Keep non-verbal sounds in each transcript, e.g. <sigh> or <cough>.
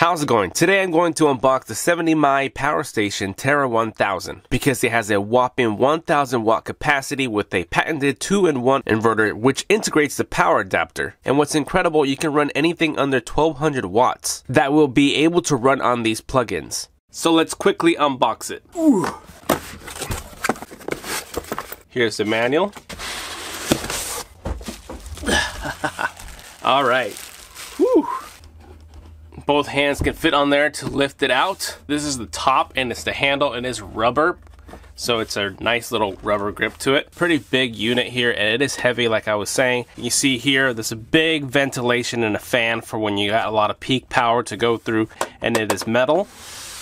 How's it going? Today I'm going to unbox the 70mai Power Station Tera 1000 because it has a whopping 1000 watt capacity with a patented 2-in-1 inverter which integrates the power adapter. And what's incredible, you can run anything under 1200 watts that will be able to run on these plugins. So let's quickly unbox it. Ooh. Here's the manual. <laughs> All right. Whew both hands can fit on there to lift it out. This is the top and it's the handle and it's rubber. So it's a nice little rubber grip to it. Pretty big unit here and it is heavy like I was saying. You see here there's a big ventilation and a fan for when you got a lot of peak power to go through and it is metal.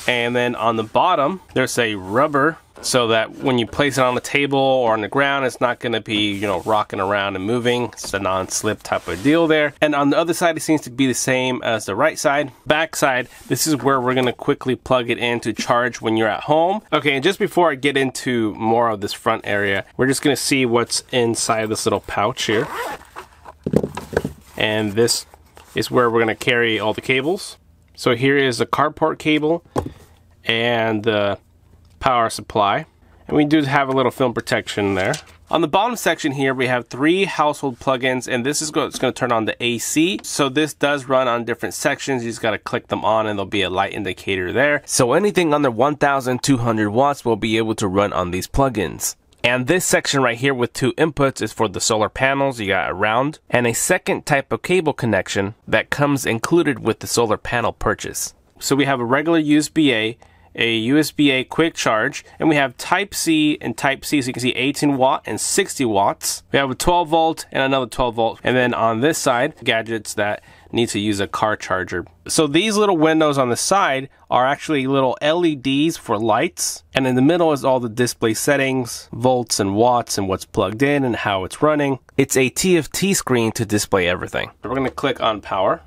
And then on the bottom there's a rubber so that when you place it on the table or on the ground, it's not going to be, you know, rocking around and moving. It's a non-slip type of deal there. And on the other side, it seems to be the same as the right side. Back side, this is where we're going to quickly plug it in to charge when you're at home. Okay, and just before I get into more of this front area, we're just going to see what's inside this little pouch here. And this is where we're going to carry all the cables. So here is the carport cable and the power supply. And we do have a little film protection there. On the bottom section here, we have three household plugins, and this is going to turn on the AC. So this does run on different sections. You just got to click them on, and there'll be a light indicator there. So anything under 1,200 watts will be able to run on these plugins. And this section right here with two inputs is for the solar panels you got around, and a second type of cable connection that comes included with the solar panel purchase. So we have a regular USB-A, a USB-A quick charge, and we have Type C and Type C, so you can see 18 watt and 60 watts. We have a 12 volt and another 12 volt, and then on this side, gadgets that need to use a car charger. So these little windows on the side are actually little LEDs for lights, and in the middle is all the display settings, volts and watts, and what's plugged in and how it's running. It's a TFT screen to display everything. We're gonna click on power.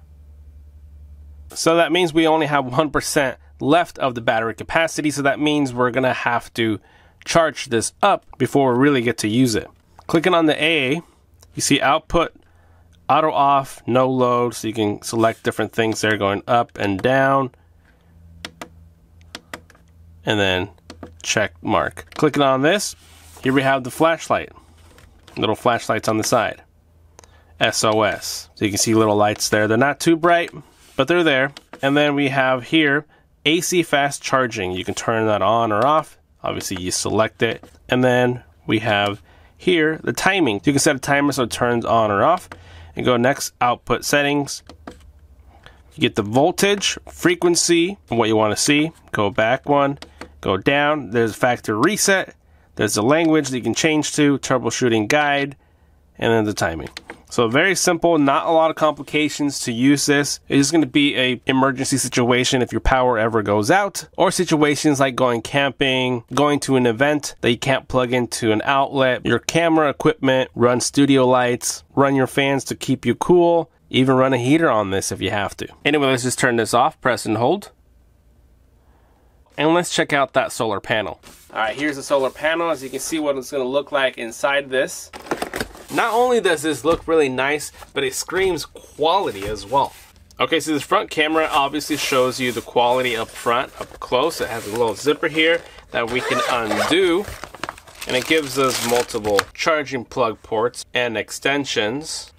So that means we only have 1% left of the battery capacity. So that means we're going to have to charge this up before we really get to use it. Clicking on the A, you see output, auto off, no load. So you can select different things there going up and down. And then check mark. Clicking on this, here we have the flashlight. Little flashlights on the side. SOS. So you can see little lights there. They're not too bright, but they're there. And then we have here AC fast charging. You can turn that on or off. Obviously, you select it. And then we have here the timing. You can set a timer so it turns on or off. And go next, output settings. You get the voltage, frequency, what you want to see. Go back one, go down. There's a factory reset. There's the language that you can change to, troubleshooting guide, and then the timing. So very simple, not a lot of complications to use this. It is going to be a emergency situation if your power ever goes out or situations like going camping, going to an event that you can't plug into an outlet, your camera equipment, run studio lights, run your fans to keep you cool, even run a heater on this if you have to. Anyway, let's just turn this off, press and hold. And let's check out that solar panel. All right, here's the solar panel. As you can see what it's gonna look like inside this. Not only does this look really nice, but it screams quality as well. Okay, so this front camera obviously shows you the quality up front, up close. It has a little zipper here that we can undo. And it gives us multiple charging plug ports and extensions.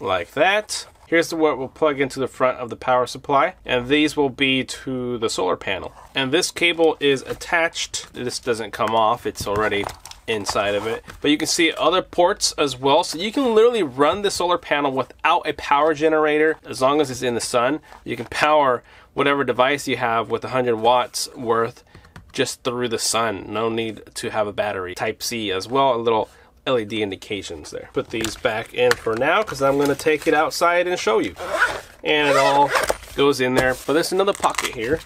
Like that. Here's what we'll plug into the front of the power supply, and these will be to the solar panel. And this cable is attached. This doesn't come off, it's already inside of it. But you can see other ports as well. So you can literally run the solar panel without a power generator as long as it's in the sun. You can power whatever device you have with 100 watts worth just through the sun. No need to have a battery. Type C as well, a little LED indications there. Put these back in for now because I'm going to take it outside and show you. And it all goes in there. But there's another pocket here.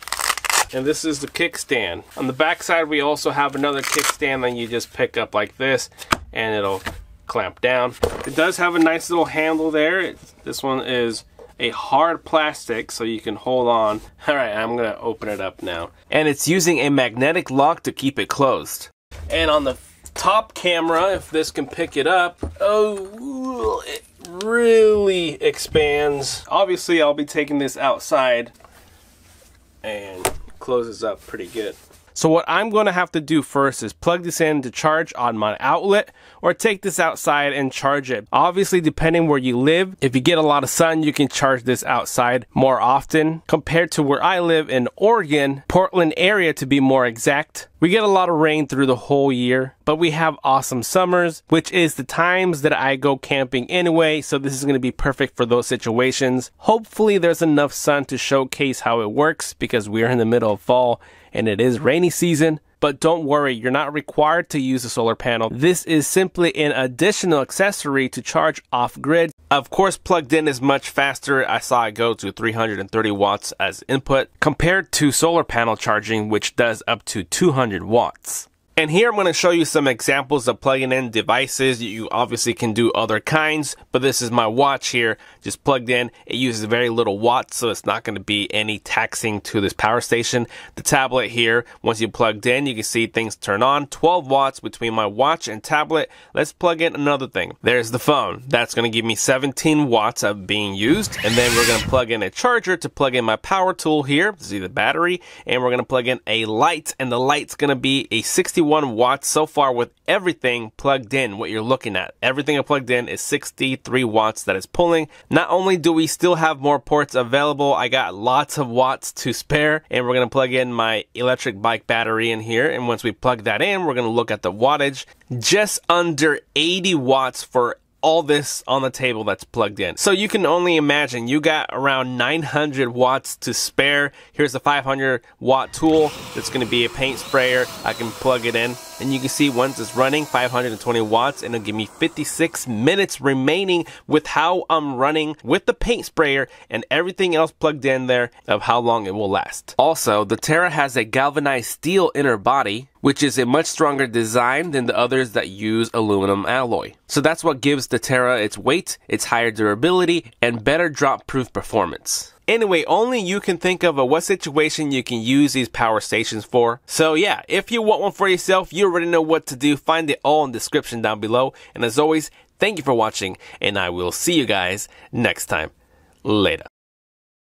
And this is the kickstand. On the back side, we also have another kickstand that you just pick up like this and it'll clamp down. It does have a nice little handle there. It, this one is a hard plastic so you can hold on. <laughs> All right, I'm gonna open it up now. And it's using a magnetic lock to keep it closed. And on the top camera, if this can pick it up, oh, it really expands. Obviously, I'll be taking this outside and closes up pretty good. So what I'm going to have to do first is plug this in to charge on my outlet or take this outside and charge it. Obviously, depending where you live, if you get a lot of sun, you can charge this outside more often compared to where I live in Oregon, Portland area to be more exact. We get a lot of rain through the whole year, but we have awesome summers, which is the times that I go camping anyway, so this is going to be perfect for those situations. Hopefully there's enough sun to showcase how it works because we're in the middle of fall and it is rainy season. But don't worry, you're not required to use a solar panel. This is simply an additional accessory to charge off grid. Of course, plugged in is much faster. I saw it go to 330 watts as input compared to solar panel charging, which does up to 200 watts. And here I'm going to show you some examples of plugging in devices. You obviously can do other kinds, but this is my watch here, just plugged in. It uses very little watts, so it's not going to be any taxing to this power station. The tablet here, once you plugged in, you can see things turn on. 12 watts between my watch and tablet. Let's plug in another thing. There's the phone. That's going to give me 17 watts of being used. And then we're going to plug in a charger to plug in my power tool here. See the battery. And we're going to plug in a light, and the light's going to be a 60 61 watts so far with everything plugged in, what you're looking at. Everything I plugged in is 63 watts that is pulling. Not only do we still have more ports available, I got lots of watts to spare and we're going to plug in my electric bike battery in here. And once we plug that in, we're going to look at the wattage. Just under 80 watts for all this on the table that's plugged in. So you can only imagine you got around 900 watts to spare. Here's a 500 watt tool that's going to be a paint sprayer. I can plug it in and you can see once it's running 520 watts and it'll give me 56 minutes remaining with how I'm running with the paint sprayer and everything else plugged in there of how long it will last. Also, the Tera has a galvanized steel inner body which is a much stronger design than the others that use aluminum alloy. So that's what gives the Tera its weight, its higher durability, and better drop proof performance. Anyway, only you can think of a what situation you can use these power stations for. So yeah, if you want one for yourself, you already know what to do. Find it all in the description down below. And as always, thank you for watching, and I will see you guys next time. Later.